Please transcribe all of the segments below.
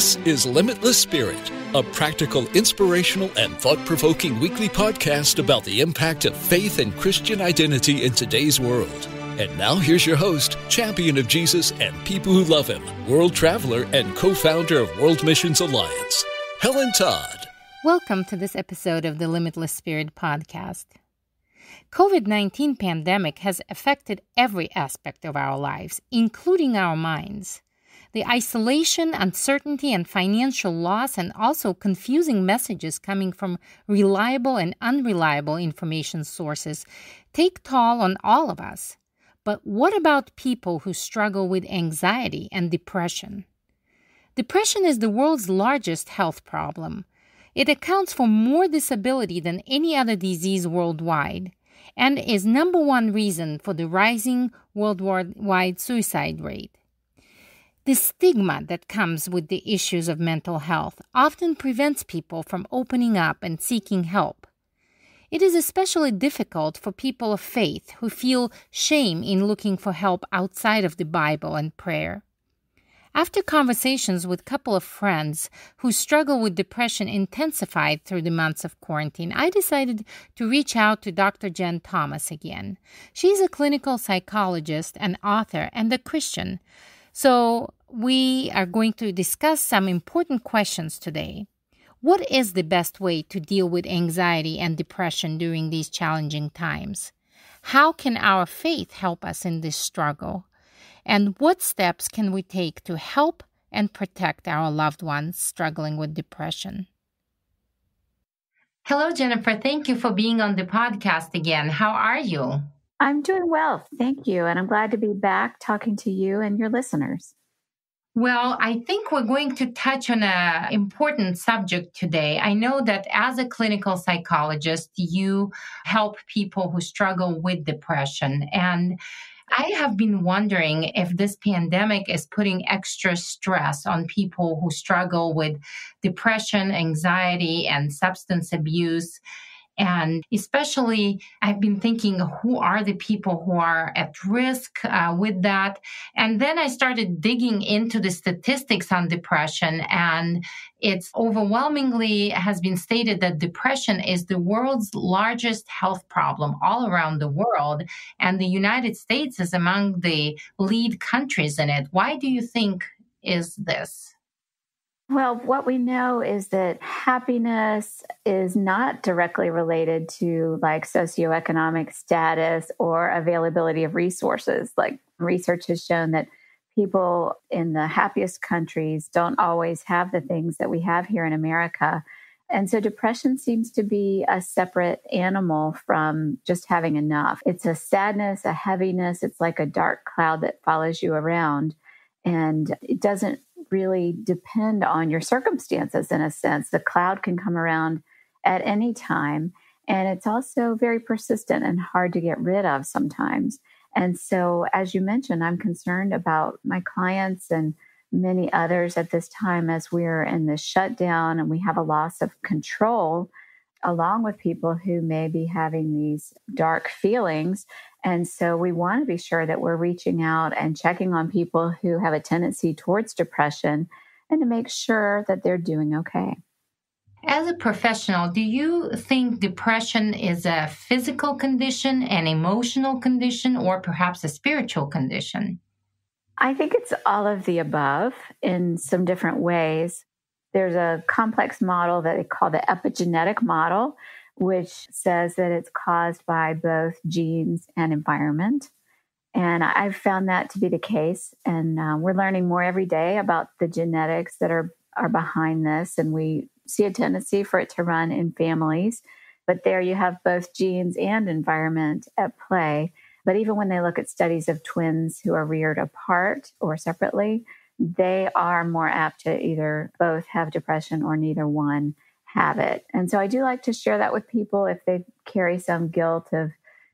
This is Limitless Spirit, a practical, inspirational, and thought provoking weekly podcast about the impact of faith and Christian identity in today's world. And now here's your host, champion of Jesus and people who love him, world traveler and co founder of World Missions Alliance, Helen Todd. Welcome to this episode of the Limitless Spirit podcast. COVID-19 pandemic has affected every aspect of our lives, including our minds. The isolation, uncertainty, and financial loss, and also confusing messages coming from reliable and unreliable information sources, take toll on all of us. But what about people who struggle with anxiety and depression? Depression is the world's largest health problem. It accounts for more disability than any other disease worldwide and is number one reason for the rising worldwide suicide rate. The stigma that comes with the issues of mental health often prevents people from opening up and seeking help. It is especially difficult for people of faith who feel shame in looking for help outside of the Bible and prayer. After conversations with a couple of friends whose struggle with depression intensified through the months of quarantine, I decided to reach out to Dr. Jen Thomas again. She's a clinical psychologist, an author, and a Christian. So we are going to discuss some important questions today. What is the best way to deal with anxiety and depression during these challenging times? How can our faith help us in this struggle? And what steps can we take to help and protect our loved ones struggling with depression? Hello, Jennifer. Thank you for being on the podcast again. How are you? I'm doing well. Thank you. And I'm glad to be back talking to you and your listeners. Well, I think we're going to touch on an important subject today. I know that as a clinical psychologist, you help people who struggle with depression. And I have been wondering if this pandemic is putting extra stress on people who struggle with depression, anxiety, and substance abuse. And especially, I've been thinking, who are the people who are at risk uh, with that? And then I started digging into the statistics on depression, and it's overwhelmingly has been stated that depression is the world's largest health problem all around the world, and the United States is among the lead countries in it. Why do you think is this? Well, what we know is that happiness is not directly related to like socioeconomic status or availability of resources. Like research has shown that people in the happiest countries don't always have the things that we have here in America. And so depression seems to be a separate animal from just having enough. It's a sadness, a heaviness. It's like a dark cloud that follows you around. And it doesn't really depend on your circumstances in a sense. The cloud can come around at any time. And it's also very persistent and hard to get rid of sometimes. And so, as you mentioned, I'm concerned about my clients and many others at this time as we're in this shutdown and we have a loss of control, along with people who may be having these dark feelings and so we want to be sure that we're reaching out and checking on people who have a tendency towards depression and to make sure that they're doing okay. As a professional, do you think depression is a physical condition, an emotional condition, or perhaps a spiritual condition? I think it's all of the above in some different ways. There's a complex model that they call the epigenetic model, which says that it's caused by both genes and environment. And I've found that to be the case. And uh, we're learning more every day about the genetics that are, are behind this. And we see a tendency for it to run in families. But there you have both genes and environment at play. But even when they look at studies of twins who are reared apart or separately, they are more apt to either both have depression or neither one have it. And so I do like to share that with people if they carry some guilt of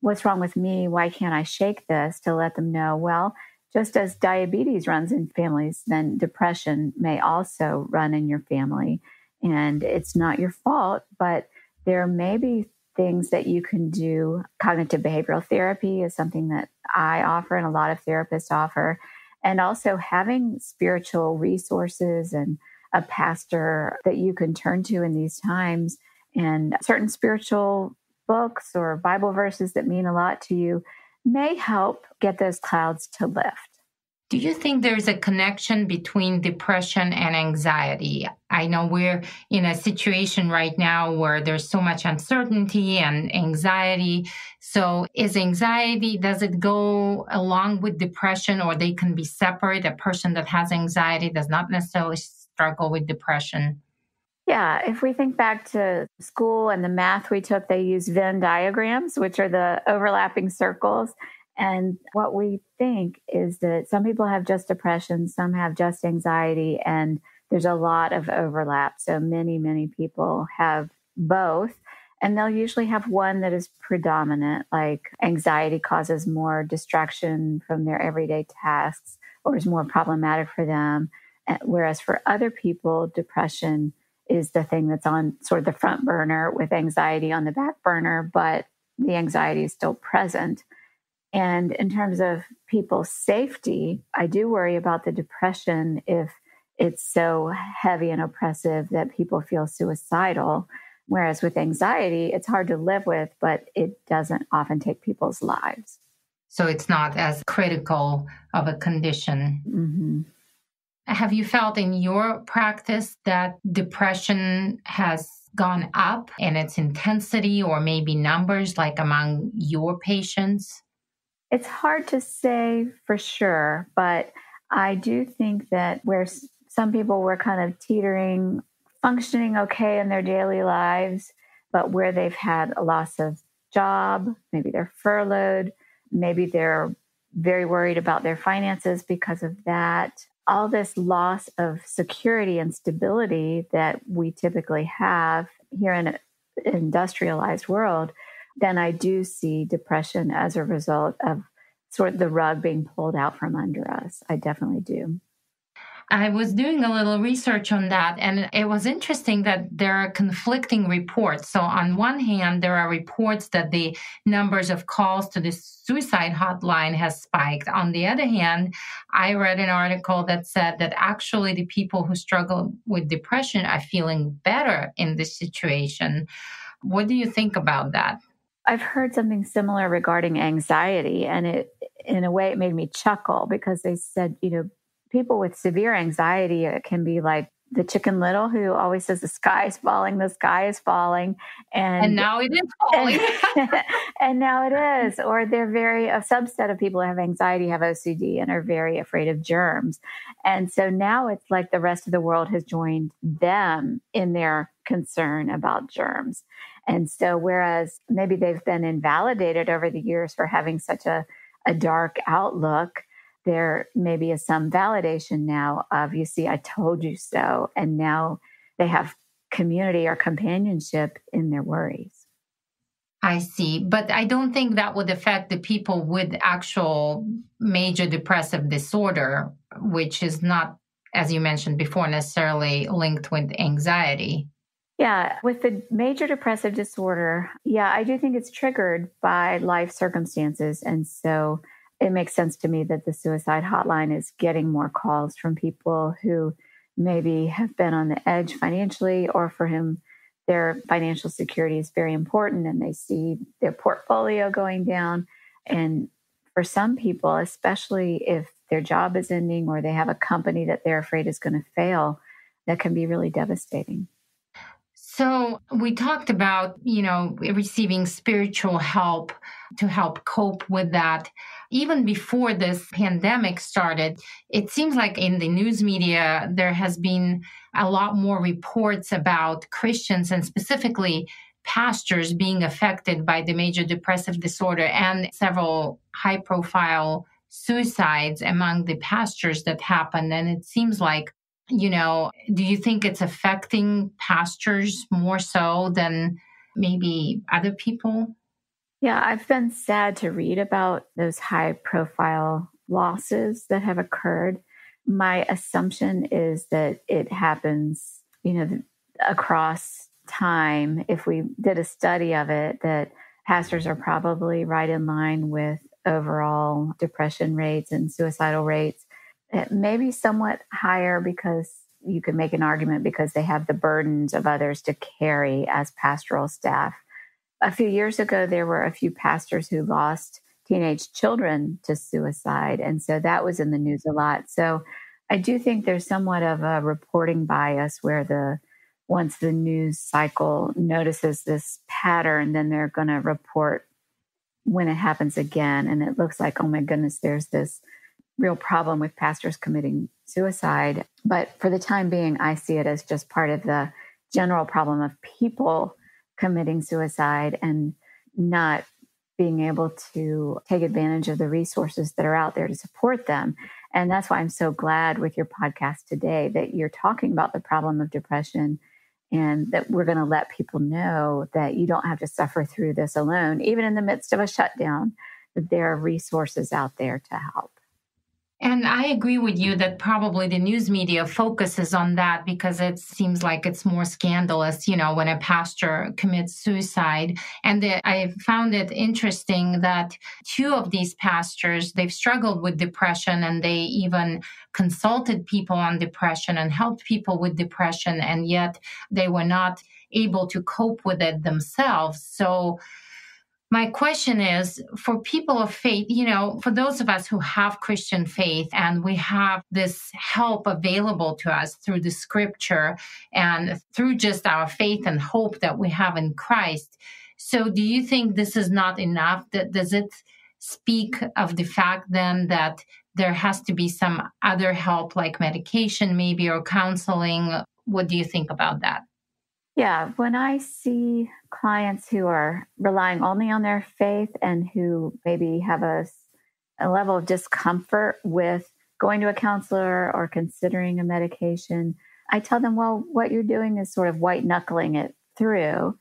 what's wrong with me? Why can't I shake this? To let them know, well, just as diabetes runs in families, then depression may also run in your family. And it's not your fault, but there may be things that you can do. Cognitive behavioral therapy is something that I offer and a lot of therapists offer. And also having spiritual resources and a pastor that you can turn to in these times and certain spiritual books or Bible verses that mean a lot to you may help get those clouds to lift. Do you think there's a connection between depression and anxiety? I know we're in a situation right now where there's so much uncertainty and anxiety. So, is anxiety, does it go along with depression or they can be separate? A person that has anxiety does not necessarily struggle with depression. Yeah, if we think back to school and the math we took, they use Venn diagrams, which are the overlapping circles. And what we think is that some people have just depression, some have just anxiety, and there's a lot of overlap. So many, many people have both. And they'll usually have one that is predominant, like anxiety causes more distraction from their everyday tasks or is more problematic for them. Whereas for other people, depression is the thing that's on sort of the front burner with anxiety on the back burner, but the anxiety is still present. And in terms of people's safety, I do worry about the depression if it's so heavy and oppressive that people feel suicidal. Whereas with anxiety, it's hard to live with, but it doesn't often take people's lives. So it's not as critical of a condition. Mm-hmm. Have you felt in your practice that depression has gone up in its intensity or maybe numbers, like among your patients? It's hard to say for sure, but I do think that where some people were kind of teetering, functioning okay in their daily lives, but where they've had a loss of job, maybe they're furloughed, maybe they're very worried about their finances because of that. All this loss of security and stability that we typically have here in an industrialized world then I do see depression as a result of sort of the rug being pulled out from under us. I definitely do. I was doing a little research on that, and it was interesting that there are conflicting reports. So, on one hand, there are reports that the numbers of calls to the suicide hotline has spiked. On the other hand, I read an article that said that actually the people who struggle with depression are feeling better in this situation. What do you think about that? I've heard something similar regarding anxiety, and it, in a way, it made me chuckle because they said, you know, people with severe anxiety it can be like the chicken little who always says the sky is falling, the sky is falling, and and now it is falling, and, and now it is. Or they're very a subset of people who have anxiety have OCD and are very afraid of germs, and so now it's like the rest of the world has joined them in their concern about germs. And so, whereas maybe they've been invalidated over the years for having such a, a dark outlook, there maybe is some validation now of, you see, I told you so. And now they have community or companionship in their worries. I see. But I don't think that would affect the people with actual major depressive disorder, which is not, as you mentioned before, necessarily linked with anxiety. Yeah, with the major depressive disorder, yeah, I do think it's triggered by life circumstances. And so it makes sense to me that the suicide hotline is getting more calls from people who maybe have been on the edge financially or for whom their financial security is very important and they see their portfolio going down. And for some people, especially if their job is ending or they have a company that they're afraid is going to fail, that can be really devastating. So we talked about, you know, receiving spiritual help to help cope with that. Even before this pandemic started, it seems like in the news media, there has been a lot more reports about Christians and specifically pastors being affected by the major depressive disorder and several high profile suicides among the pastors that happened. And it seems like you know, do you think it's affecting pastors more so than maybe other people? Yeah, I've been sad to read about those high profile losses that have occurred. My assumption is that it happens, you know, across time. If we did a study of it, that pastors are probably right in line with overall depression rates and suicidal rates Eh, it may be somewhat higher because you could make an argument because they have the burdens of others to carry as pastoral staff. A few years ago, there were a few pastors who lost teenage children to suicide. And so that was in the news a lot. So I do think there's somewhat of a reporting bias where the once the news cycle notices this pattern, then they're going to report when it happens again. And it looks like, oh my goodness, there's this real problem with pastors committing suicide. But for the time being, I see it as just part of the general problem of people committing suicide and not being able to take advantage of the resources that are out there to support them. And that's why I'm so glad with your podcast today that you're talking about the problem of depression and that we're going to let people know that you don't have to suffer through this alone, even in the midst of a shutdown, that there are resources out there to help. And I agree with you that probably the news media focuses on that because it seems like it's more scandalous, you know, when a pastor commits suicide. And the, I found it interesting that two of these pastors, they've struggled with depression and they even consulted people on depression and helped people with depression. And yet they were not able to cope with it themselves. So, my question is for people of faith, you know, for those of us who have Christian faith and we have this help available to us through the scripture and through just our faith and hope that we have in Christ. So, do you think this is not enough? That does it speak of the fact then that there has to be some other help like medication maybe or counseling? What do you think about that? Yeah, when I see clients who are relying only on their faith and who maybe have a, a level of discomfort with going to a counselor or considering a medication, I tell them, well, what you're doing is sort of white knuckling it through.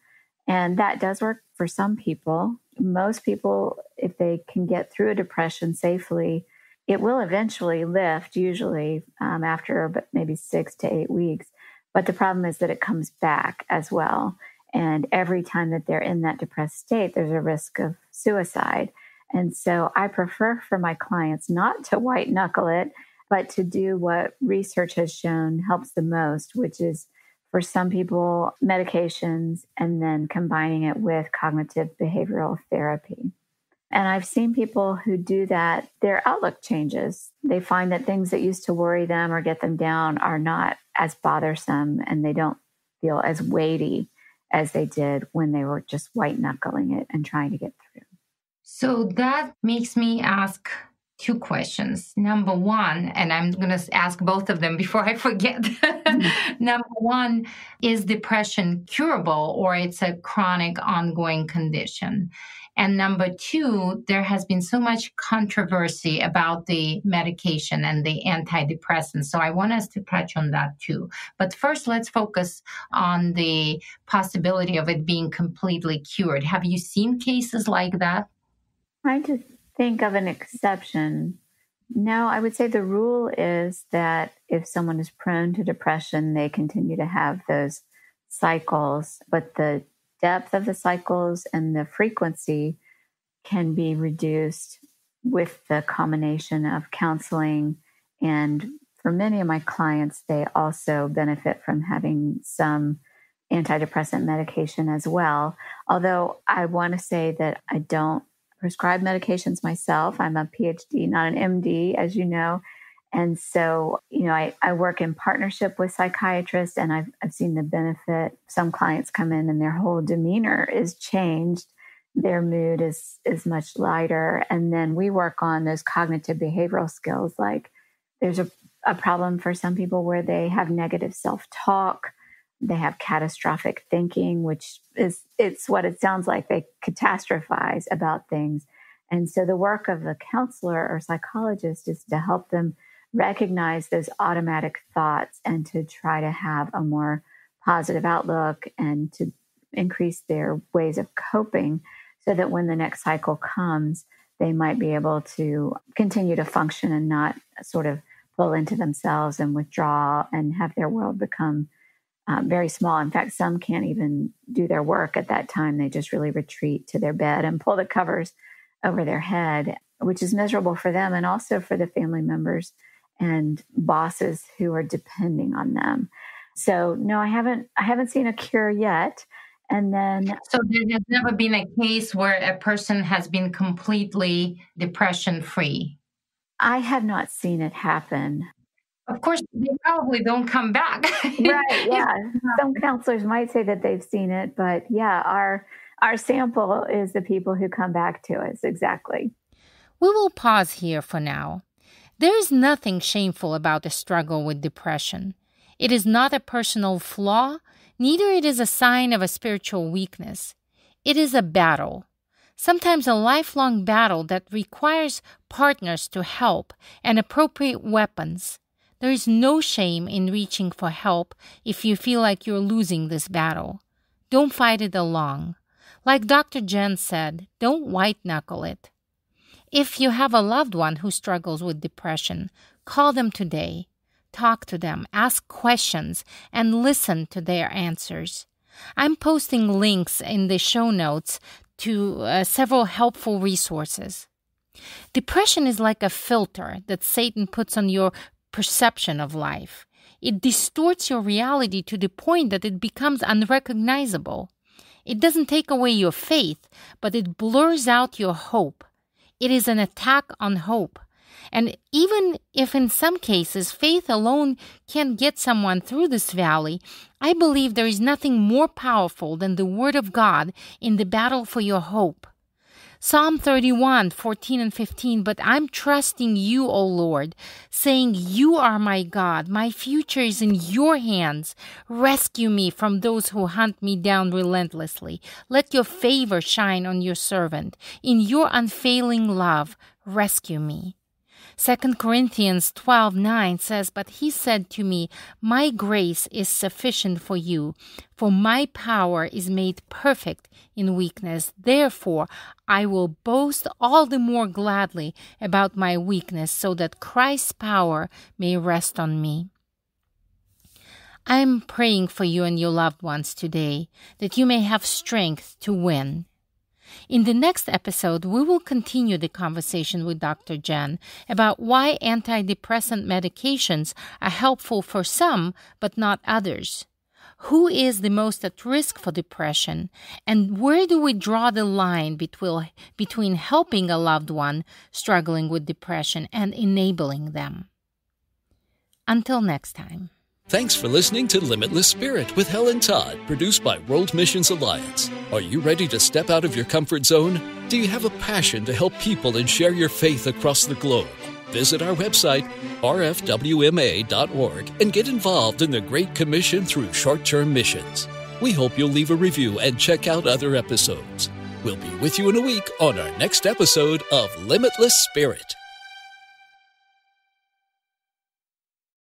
And that does work for some people. Most people, if they can get through a depression safely, it will eventually lift, usually um, after maybe six to eight weeks. But the problem is that it comes back as well. And every time that they're in that depressed state, there's a risk of suicide. And so I prefer for my clients not to white knuckle it, but to do what research has shown helps the most, which is for some people, medications and then combining it with cognitive behavioral therapy. And I've seen people who do that, their outlook changes. They find that things that used to worry them or get them down are not as bothersome and they don't feel as weighty as they did when they were just white knuckling it and trying to get through. So that makes me ask two questions. Number one, and I'm going to ask both of them before I forget. Mm-hmm. Number one, is depression curable or it's a chronic ongoing condition? And number two, there has been so much controversy about the medication and the antidepressants. So I want us to touch on that too. But first, let's focus on the possibility of it being completely cured. Have you seen cases like that? Trying to think of an exception. No, I would say the rule is that if someone is prone to depression, they continue to have those cycles, but the depth of the cycles and the frequency can be reduced with the combination of counseling. And for many of my clients, they also benefit from having some antidepressant medication as well. Although I want to say that I don't prescribe medications myself. I'm a PhD, not an MD, as you know. And so, you know, I, I work in partnership with psychiatrists and I've, I've seen the benefit. Some clients come in and their whole demeanor is changed. Their mood is is much lighter. And then we work on those cognitive behavioral skills. Like there's a, a problem for some people where they have negative self-talk. They have catastrophic thinking, which is it's what it sounds like. They catastrophize about things. And so the work of a counselor or psychologist is to help them recognize those automatic thoughts and to try to have a more positive outlook and to increase their ways of coping so that when the next cycle comes, they might be able to continue to function and not sort of pull into themselves and withdraw and have their world become um, very small. In fact, some can't even do their work at that time. They just really retreat to their bed and pull the covers over their head, which is miserable for them and also for the family members and bosses who are depending on them. So no, I haven't I haven't seen a cure yet. And then So there has never been a case where a person has been completely depression free. I have not seen it happen. Of course, they probably don't come back. right. Yeah. Some counselors might say that they've seen it, but yeah, our our sample is the people who come back to us. Exactly. We will pause here for now. There is nothing shameful about the struggle with depression. It is not a personal flaw, neither it is a sign of a spiritual weakness. It is a battle, sometimes a lifelong battle that requires partners to help and appropriate weapons. There is no shame in reaching for help if you feel like you're losing this battle. Don't fight it alone. Like Dr. Jen said, don't white knuckle it. If you have a loved one who struggles with depression, call them today. Talk to them, ask questions, and listen to their answers. I'm posting links in the show notes to uh, several helpful resources. Depression is like a filter that Satan puts on your perception of life. It distorts your reality to the point that it becomes unrecognizable. It doesn't take away your faith, but it blurs out your hope. It is an attack on hope. And even if in some cases faith alone can get someone through this valley, I believe there is nothing more powerful than the Word of God in the battle for your hope. Psalm 31, 14 and 15. But I'm trusting you, O Lord, saying, You are my God. My future is in your hands. Rescue me from those who hunt me down relentlessly. Let your favor shine on your servant. In your unfailing love, rescue me. 2 Corinthians 12 9 says, But he said to me, My grace is sufficient for you, for my power is made perfect in weakness. Therefore, I will boast all the more gladly about my weakness, so that Christ's power may rest on me. I am praying for you and your loved ones today that you may have strength to win. In the next episode, we will continue the conversation with Dr. Jen about why antidepressant medications are helpful for some but not others. Who is the most at risk for depression? And where do we draw the line between, between helping a loved one struggling with depression and enabling them? Until next time. Thanks for listening to Limitless Spirit with Helen Todd, produced by World Missions Alliance. Are you ready to step out of your comfort zone? Do you have a passion to help people and share your faith across the globe? Visit our website, rfwma.org, and get involved in the Great Commission through short term missions. We hope you'll leave a review and check out other episodes. We'll be with you in a week on our next episode of Limitless Spirit.